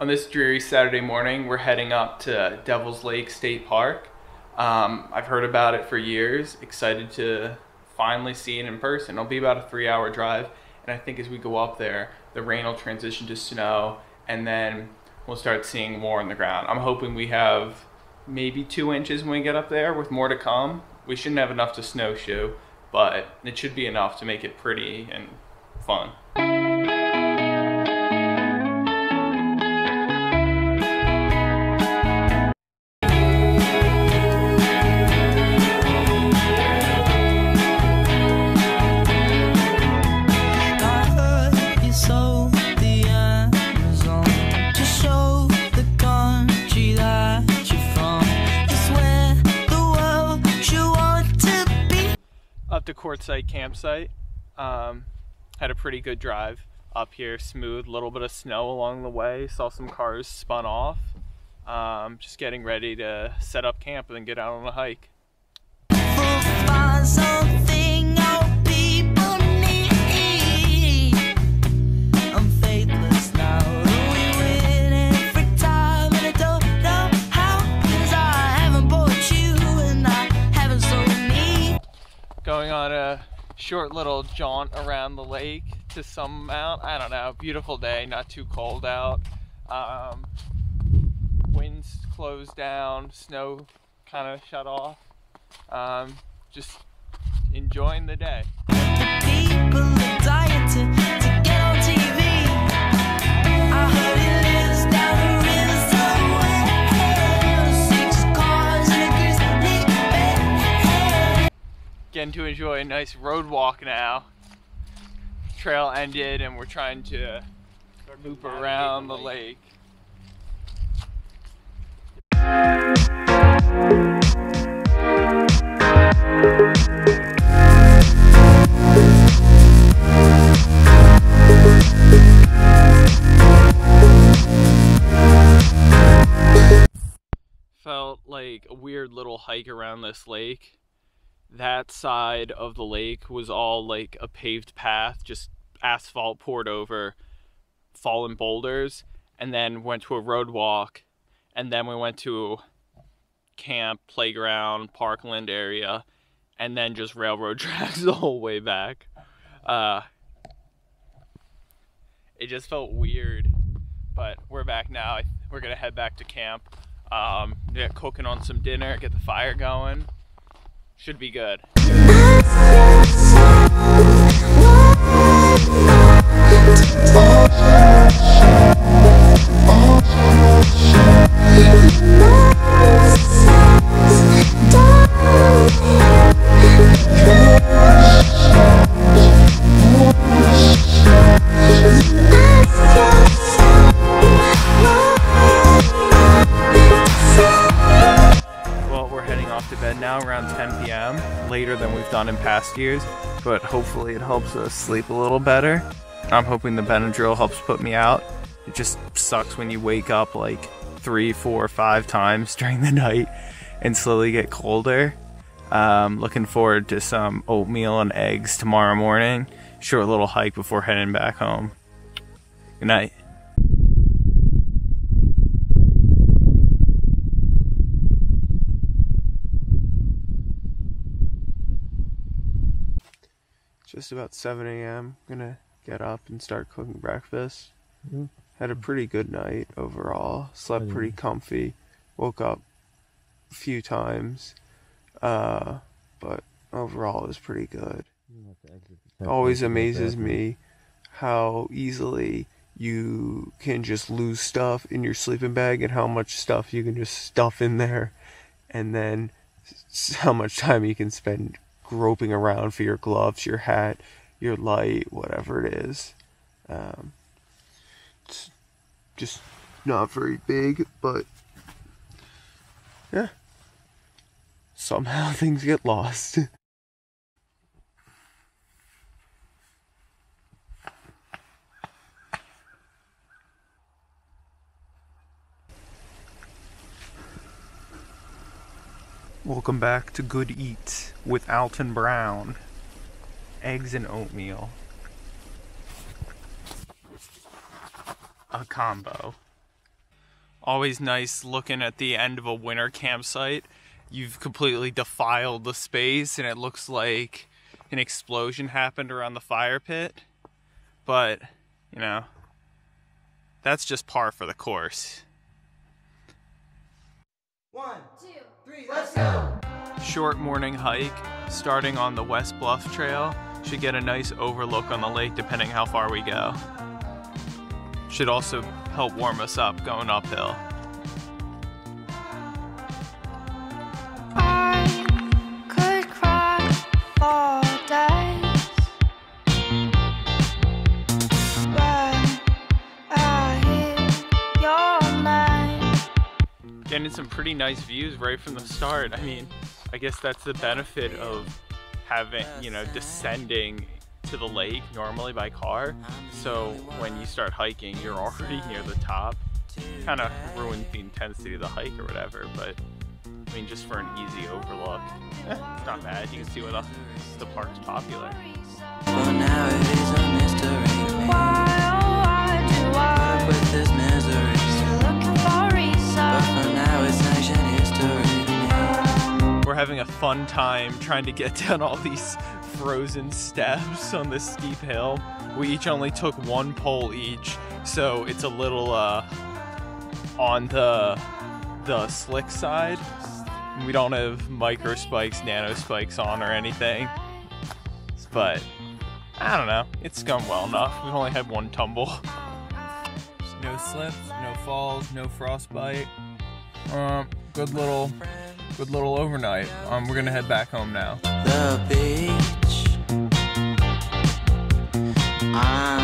On this dreary Saturday morning, we're heading up to Devil's Lake State Park. Um, I've heard about it for years, excited to finally see it in person. It'll be about a three hour drive, and I think as we go up there, the rain will transition to snow, and then we'll start seeing more on the ground. I'm hoping we have maybe two inches when we get up there, with more to come. We shouldn't have enough to snowshoe, but it should be enough to make it pretty and fun. Quartzite campsite. Um, had a pretty good drive up here, smooth, little bit of snow along the way. Saw some cars spun off. Um, just getting ready to set up camp and then get out on a hike. Going on a short little jaunt around the lake to some amount. I don't know, beautiful day, not too cold out. Um, winds closed down, snow kind of shut off. Um, just enjoying the day. Getting to enjoy a nice road walk now. Trail ended and we're trying to loop around the lake. Felt like a weird little hike around this lake. That side of the lake was all like a paved path, just asphalt poured over fallen boulders, and then went to a road walk, and then we went to camp, playground, parkland area, and then just railroad tracks the whole way back. Uh, it just felt weird, but we're back now. We're gonna head back to camp, um, get cooking on some dinner, get the fire going. Should be good. Later than we've done in past years, but hopefully it helps us sleep a little better. I'm hoping the Benadryl helps put me out. It just sucks when you wake up like three, four, five times during the night and slowly get colder. Um, looking forward to some oatmeal and eggs tomorrow morning. Short little hike before heading back home. Good night. Just about 7 a.m. Gonna get up and start cooking breakfast. Mhm. Had a pretty good night overall. Slept pretty comfy. Woke up a few times. Uh, but overall it was pretty good. Always amazes me how easily you can just lose stuff in your sleeping bag and how much stuff you can just stuff in there and then how much time you can spend groping around for your gloves, your hat, your light, whatever it is. Um, it's just not very big, but yeah. Somehow things get lost. Welcome back to Good Eats with Alton Brown. Eggs and oatmeal. A combo. always nice looking at the end of a winter campsite. You've completely defiled the space and it looks like an explosion happened around the fire pit. But, you know, that's just par for the course. One, three, let's go! Short morning hike, starting on the West Bluff Trail. Should get a nice overlook on the lake depending how far we go. Should also help warm us up going uphill. Some pretty nice views right from the start. I mean, I guess that's the benefit of having, you know, descending to the lake normally by car. So when you start hiking, you're already near the top. Kind of ruins the intensity of the hike or whatever, but I mean, just for an easy overlook, eh, it's not bad. You can see what else the park's popular. Having a fun time trying to get down all these frozen steps on this steep hill. We each only took one pole each, so it's a little uh, on the the slick side. We don't have micro spikes, nano spikes on or anything, but I don't know. It's gone well enough. We've only had one tumble. No slips, no falls, no frostbite. Uh, good little, good little overnight. Um, we're gonna head back home now. the I